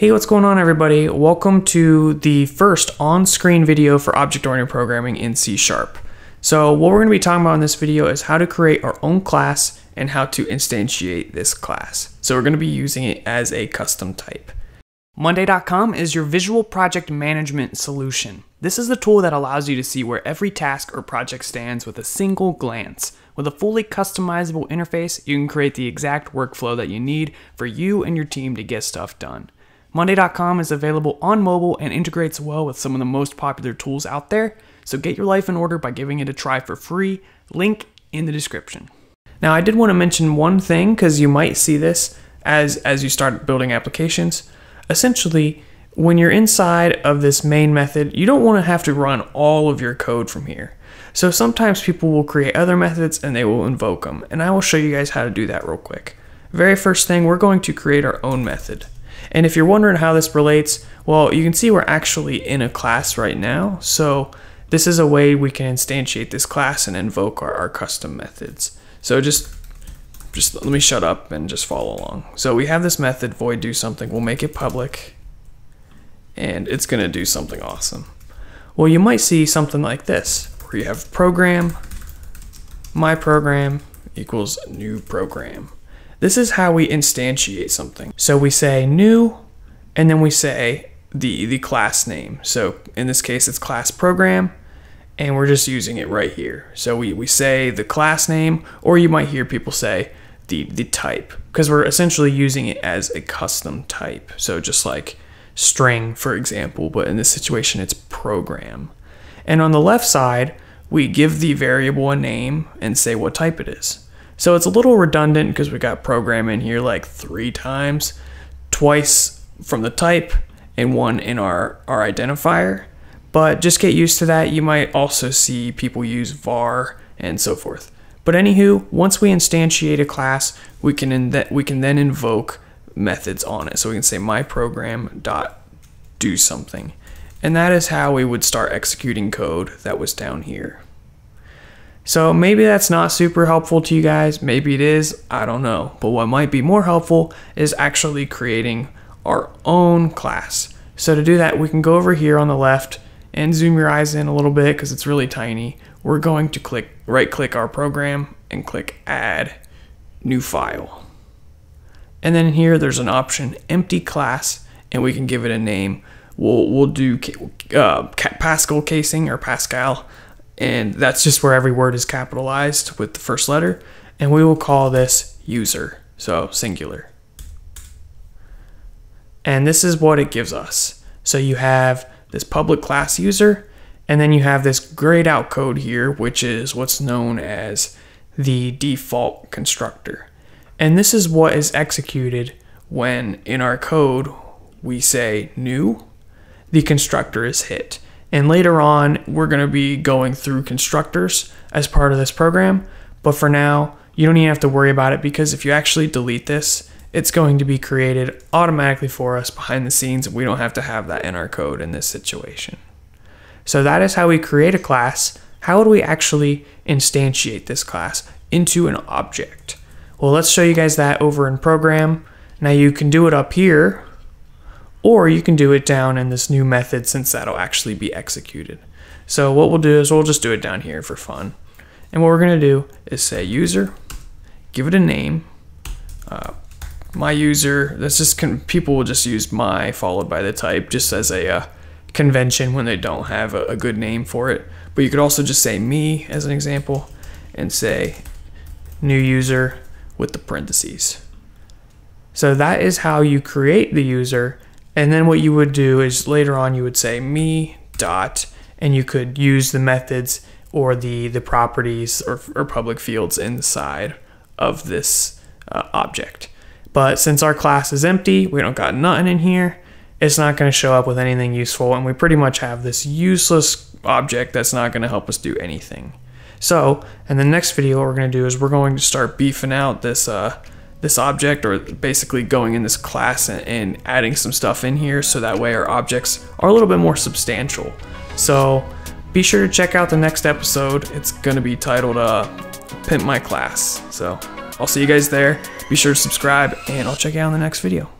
Hey, what's going on everybody? Welcome to the first on-screen video for object-oriented programming in C Sharp. So what we're going to be talking about in this video is how to create our own class and how to instantiate this class. So we're going to be using it as a custom type. Monday.com is your visual project management solution. This is the tool that allows you to see where every task or project stands with a single glance. With a fully customizable interface, you can create the exact workflow that you need for you and your team to get stuff done. Monday.com is available on mobile and integrates well with some of the most popular tools out there, so get your life in order by giving it a try for free. Link in the description. Now, I did want to mention one thing because you might see this as as you start building applications essentially, when you're inside of this main method, you don't want to have to run all of your code from here. So sometimes people will create other methods and they will invoke them. And I will show you guys how to do that real quick. Very first thing, we're going to create our own method. And if you're wondering how this relates, well, you can see we're actually in a class right now. So this is a way we can instantiate this class and invoke our, our custom methods. So just just let me shut up and just follow along. So we have this method void do something. We'll make it public and it's going to do something awesome. Well, you might see something like this where you have program, my program equals new program. This is how we instantiate something. So we say new and then we say the, the class name. So in this case, it's class program and we're just using it right here. So we, we say the class name, or you might hear people say the, the type, because we're essentially using it as a custom type. So just like string, for example, but in this situation, it's program. And on the left side, we give the variable a name and say what type it is. So it's a little redundant because we got program in here like three times, twice from the type and one in our, our identifier. But just get used to that. You might also see people use var and so forth. But anywho, once we instantiate a class, we can we can then invoke methods on it. So we can say my program dot do something. And that is how we would start executing code that was down here. So maybe that's not super helpful to you guys. Maybe it is. I don't know. But what might be more helpful is actually creating our own class. So to do that, we can go over here on the left and zoom your eyes in a little bit because it's really tiny, we're going to click right click our program and click add new file. And then here there's an option empty class and we can give it a name. We'll, we'll do uh, Pascal casing or Pascal and that's just where every word is capitalized with the first letter and we will call this user, so singular. And this is what it gives us. So you have this public class user, and then you have this grayed out code here, which is what's known as the default constructor. And this is what is executed when in our code we say new, the constructor is hit. And later on, we're going to be going through constructors as part of this program. But for now, you don't even have to worry about it because if you actually delete this, it's going to be created automatically for us behind the scenes. We don't have to have that in our code in this situation. So that is how we create a class. How would we actually instantiate this class into an object? Well, let's show you guys that over in program. Now you can do it up here, or you can do it down in this new method since that'll actually be executed. So what we'll do is we'll just do it down here for fun. And what we're gonna do is say user, give it a name, uh, my user, that's just, people will just use my followed by the type just as a uh, convention when they don't have a, a good name for it. But you could also just say me as an example and say new user with the parentheses. So that is how you create the user. And then what you would do is later on you would say me dot and you could use the methods or the, the properties or, or public fields inside of this uh, object. But since our class is empty, we don't got nothing in here, it's not going to show up with anything useful. And we pretty much have this useless object that's not going to help us do anything. So in the next video, what we're going to do is we're going to start beefing out this, uh, this object or basically going in this class and, and adding some stuff in here so that way our objects are a little bit more substantial. So be sure to check out the next episode. It's going to be titled uh, Pimp My Class. So I'll see you guys there. Be sure to subscribe, and I'll check you out in the next video.